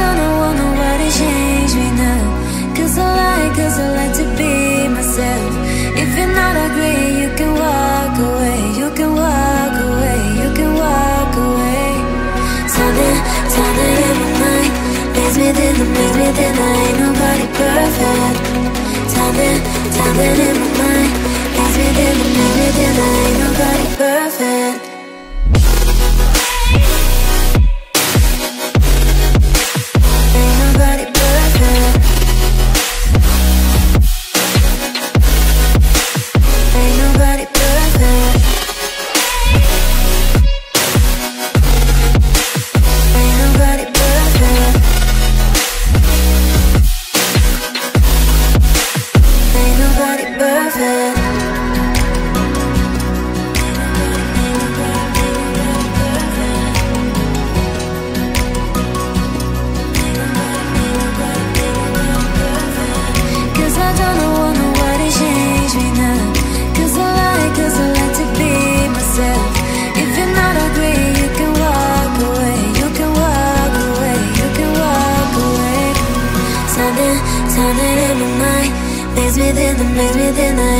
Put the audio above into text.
I don't want nobody to me now. I like, I like to be myself. If you're not agree, you can walk away. You can walk away, you can walk away. Something, something in my mind Makes me think, makes me think I ain't nobody perfect. Something, something in my mind Makes me think, makes me think turning in my mind Maze within the maze within the